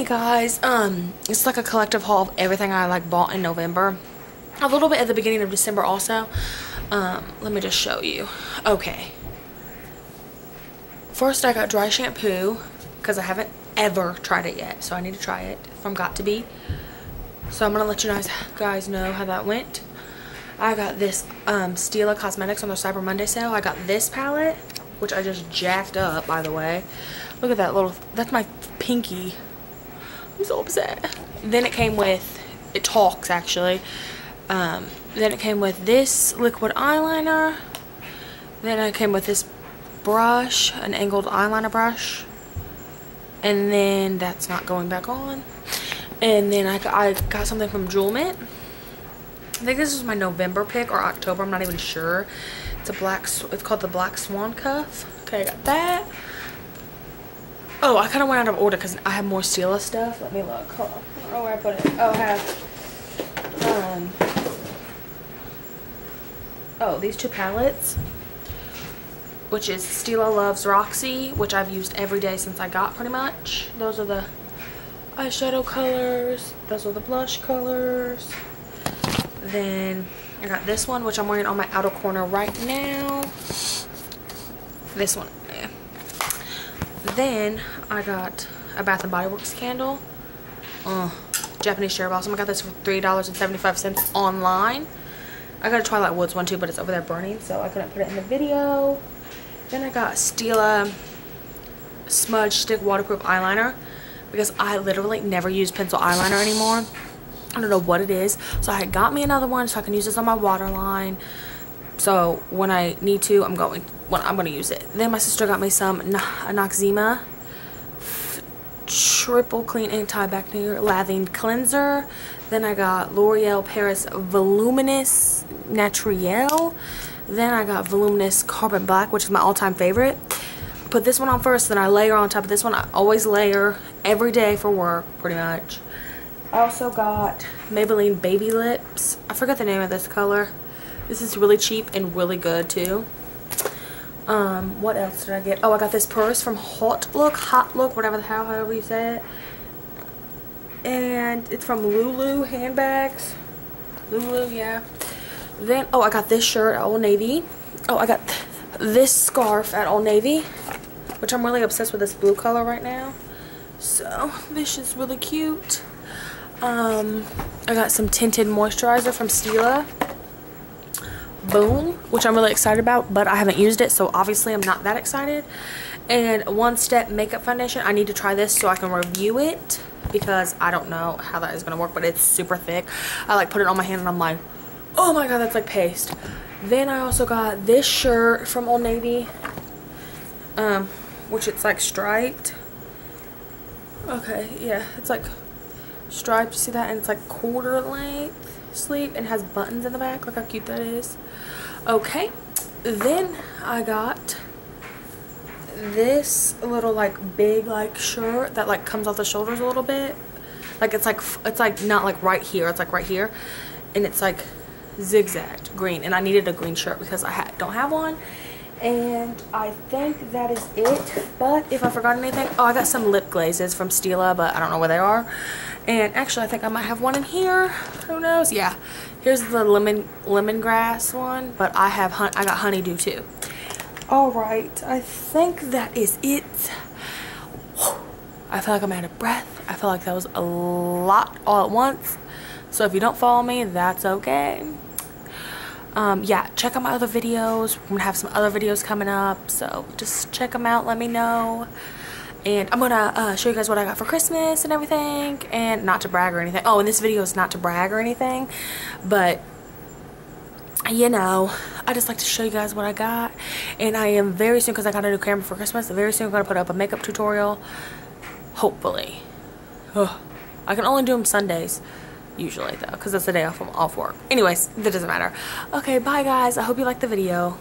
Hey guys, um, it's like a collective haul of everything I like bought in November. A little bit at the beginning of December also. Um, let me just show you. Okay. First I got dry shampoo because I haven't ever tried it yet. So I need to try it from Got2b. So I'm going to let you guys, guys know how that went. I got this um, Stila Cosmetics on their Cyber Monday sale. I got this palette, which I just jacked up, by the way. Look at that little, that's my pinky. I'm so upset. Then it came with, it talks actually. Um, then it came with this liquid eyeliner. Then it came with this brush, an angled eyeliner brush. And then that's not going back on. And then I, I got something from JewelMint. I think this was my November pick or October. I'm not even sure. It's a black, it's called the Black Swan Cuff. Okay, I got that. Oh, I kind of went out of order because I have more Stila stuff. Let me look. Hold on. I don't know where I put it. Oh, I have, um, oh, these two palettes, which is Stila Loves Roxy, which I've used every day since I got pretty much. Those are the eyeshadow colors. Those are the blush colors. Then I got this one, which I'm wearing on my outer corner right now. This one then I got a Bath and Body Works candle. Uh, Japanese Cherry Blossom. I got this for $3.75 online. I got a Twilight Woods one too, but it's over there burning, so I couldn't put it in the video. Then I got Stila Smudge Stick Waterproof Eyeliner because I literally never use pencil eyeliner anymore. I don't know what it is. So I got me another one so I can use this on my waterline. So when I need to, I'm going when I'm to use it. Then my sister got me some Noxzema Triple Clean Antibacterial Lathering Cleanser. Then I got L'Oreal Paris Voluminous Naturel. Then I got Voluminous Carbon Black, which is my all-time favorite. Put this one on first, then I layer on top of this one. I always layer every day for work, pretty much. I also got Maybelline Baby Lips. I forgot the name of this color. This is really cheap and really good too. Um, what else did I get? Oh, I got this purse from HauteLook, Hot Look, whatever the hell, however you say it. And it's from Lulu handbags. Lulu, yeah. Then, oh, I got this shirt at Old Navy. Oh, I got this scarf at Old Navy, which I'm really obsessed with this blue color right now. So, this is really cute. Um, I got some tinted moisturizer from Stila. Boom, which I'm really excited about, but I haven't used it, so obviously I'm not that excited. And One Step Makeup Foundation, I need to try this so I can review it because I don't know how that is going to work, but it's super thick. I like put it on my hand and I'm like, oh my god, that's like paste. Then I also got this shirt from Old Navy, um, which it's like striped. Okay, yeah, it's like striped, see that? And it's like quarter length sleeve and has buttons in the back. Look how cute that is. Okay, then I got this little like big like shirt that like comes off the shoulders a little bit. Like it's like, it's like not like right here, it's like right here. And it's like zigzagged green and I needed a green shirt because I ha don't have one and I think that is it. But if I forgot anything oh I got some lip glazes from Stila but I don't know where they are. And actually I think I might have one in here. Who knows? Yeah. Here's the lemon lemongrass one but I have I got honeydew too. All right. I think that is it. I feel like I'm out of breath. I feel like that was a lot all at once. So if you don't follow me that's okay um, yeah, check out my other videos. I'm gonna have some other videos coming up, so just check them out. Let me know. And I'm gonna uh, show you guys what I got for Christmas and everything. And not to brag or anything. Oh, and this video is not to brag or anything, but you know, I just like to show you guys what I got. And I am very soon, because I got a new camera for Christmas, very soon I'm gonna put up a makeup tutorial. Hopefully. Ugh. I can only do them Sundays usually though because that's the day off, off work. Anyways that doesn't matter. Okay bye guys. I hope you liked the video